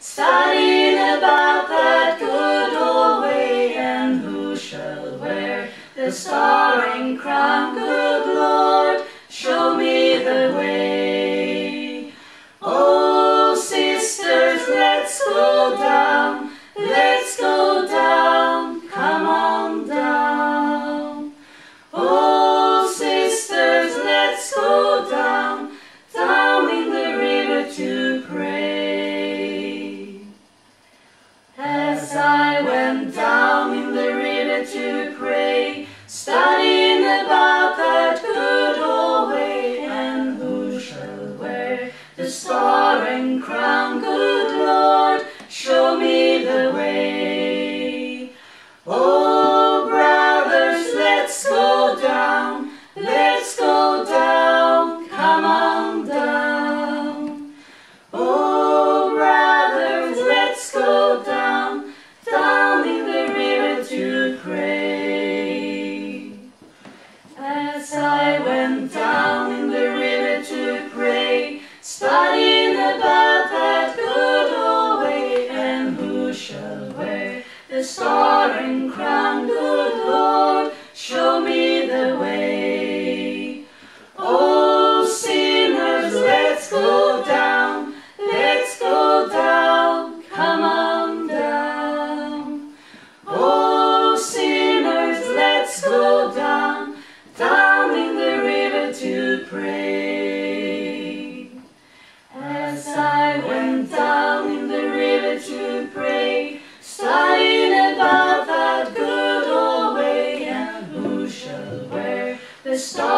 Stop. star and crown, good Lord, show me the way. Oh, brothers, let's go down, let's go down, come on down. Oh, brothers, let's go down, down in the river to pray. As I went down, shall wear the star and crown, good Lord, show me the way. Oh, sinners, let's go down, let's go down, come on down. Oh, sinners, let's go down, down in the river to pray. Start.